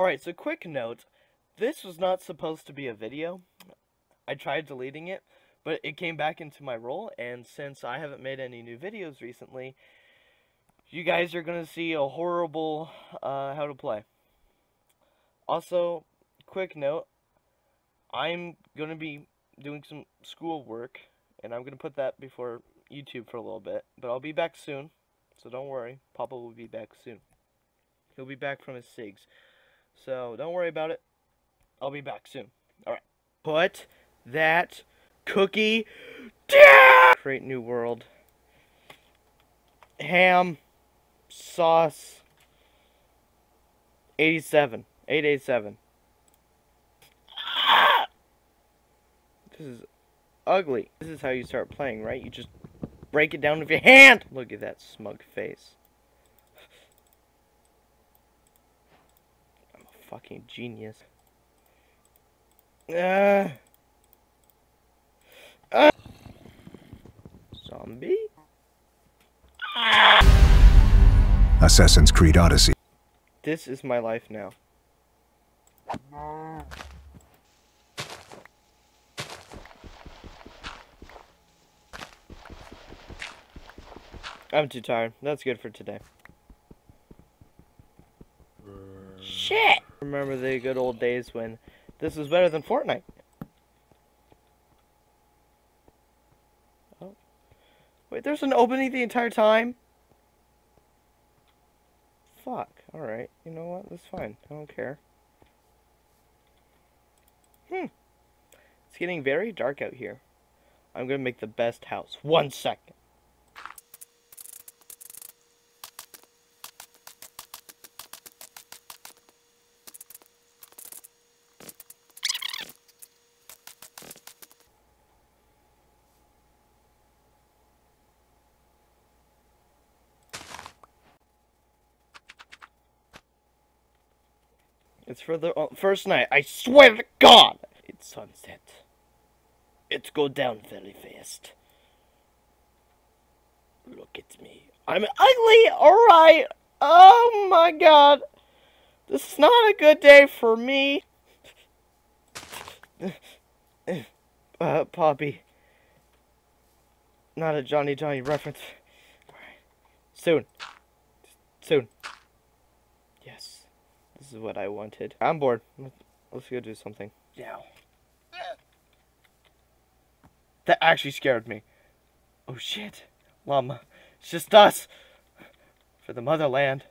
Alright, so quick note. This was not supposed to be a video. I tried deleting it, but it came back into my role, and since I haven't made any new videos recently, you guys are going to see a horrible uh, how to play. Also, quick note, I'm going to be doing some school work, and I'm going to put that before YouTube for a little bit, but I'll be back soon, so don't worry, Papa will be back soon. He'll be back from his SIGs. So don't worry about it. I'll be back soon. Alright. Put that cookie down! Create new world. Ham. Sauce. 87. 887. This is ugly. This is how you start playing, right? You just break it down with your hand! Look at that smug face. Fucking genius. Uh, uh, zombie? Assassin's Creed Odyssey. This is my life now. I'm too tired. That's good for today. Shit! Remember the good old days when this was better than Fortnite. Oh. Wait, there's an opening the entire time? Fuck. Alright. You know what? That's fine. I don't care. Hmm. It's getting very dark out here. I'm gonna make the best house. One second. It's for the uh, first night. I swear to God! It's sunset. It's go down very fast. Look at me. I'm ugly! Alright! Oh my god! This is not a good day for me. uh, Poppy. Not a Johnny Johnny reference. Soon. Soon. This is what I wanted. I'm bored. Let's go do something. Yeah. That actually scared me. Oh shit. Llama. It's just us. For the motherland.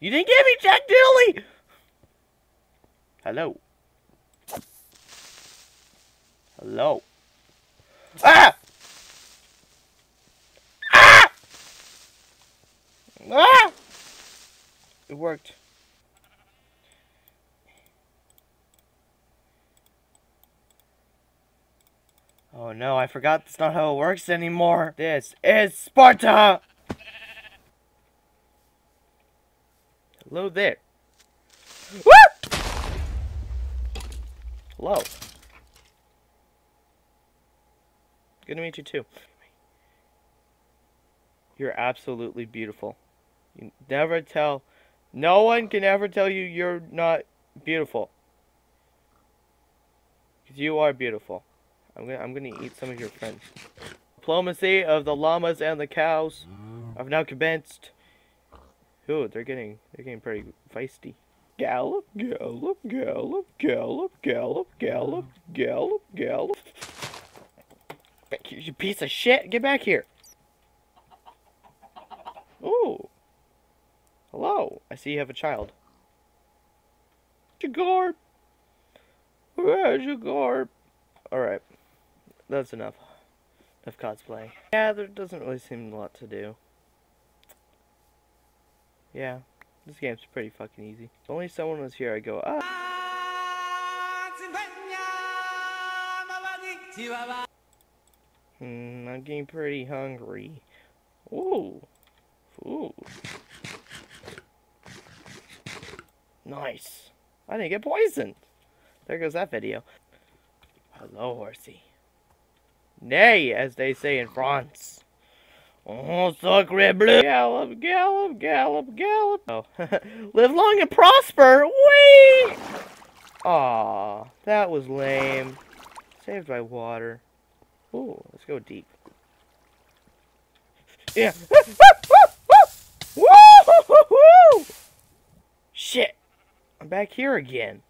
You didn't get me, Jack Dilly! Hello. Hello. Ah! Ah! Ah! It worked. Oh no, I forgot that's not how it works anymore. This is Sparta! Hello there. Woo! Hello. Good to meet you too. You're absolutely beautiful. You never tell no one can ever tell you you're not beautiful. Because you are beautiful. I'm gonna I'm gonna eat some of your friends. Diplomacy of the llamas and the cows. I've now commenced. Ooh, they're getting they're getting pretty feisty. Gallop, gallop, gallop, gallop, gallop, gallop, gallop, gallop. You piece of shit! Get back here! Ooh. I see you have a child. Jagarb! Where's Jagarb? Alright, that's enough. Enough cosplay. Yeah, there doesn't really seem a lot to do. Yeah, this game's pretty fucking easy. If only someone was here, I'd go, ah! Hmm, I'm getting pretty hungry. Ooh. Ooh. Nice. I didn't get poisoned. There goes that video. Hello, horsey. Nay, as they say in France. Oh, sacre bleu. Gallop, gallop, gallop, gallop. Oh, live long and prosper. Wait. Aw, that was lame. Saved by water. Ooh, let's go deep. Yeah. Shit. I'm back here again.